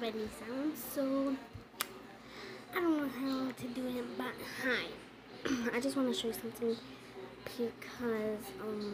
have any sound, so I don't know how to do it, but hi. I just want to show you something because um,